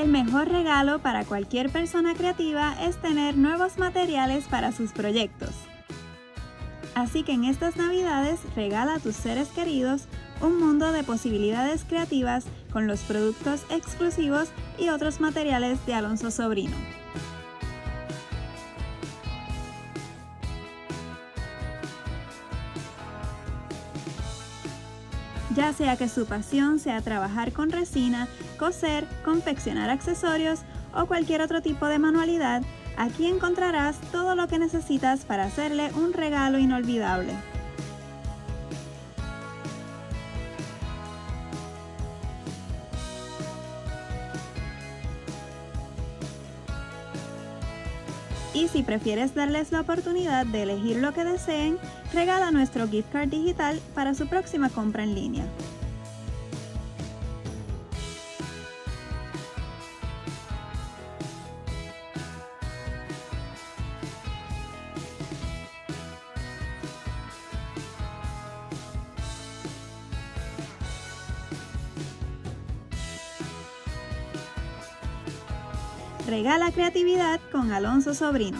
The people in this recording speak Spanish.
El mejor regalo para cualquier persona creativa es tener nuevos materiales para sus proyectos. Así que en estas navidades regala a tus seres queridos un mundo de posibilidades creativas con los productos exclusivos y otros materiales de Alonso Sobrino. Ya sea que su pasión sea trabajar con resina, coser, confeccionar accesorios o cualquier otro tipo de manualidad, aquí encontrarás todo lo que necesitas para hacerle un regalo inolvidable. Y si prefieres darles la oportunidad de elegir lo que deseen, regala nuestro gift card digital para su próxima compra en línea. Regala creatividad con Alonso Sobrino.